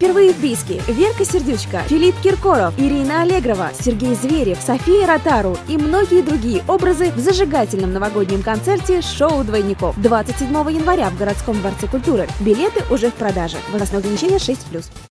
Впервые в Бийске Верка Сердючка, Филипп Киркоров, Ирина Аллегрова, Сергей Зверев, София Ротару и многие другие образы в зажигательном новогоднем концерте «Шоу двойников» 27 января в городском дворце культуры. Билеты уже в продаже. Возрастное ограничение 6+.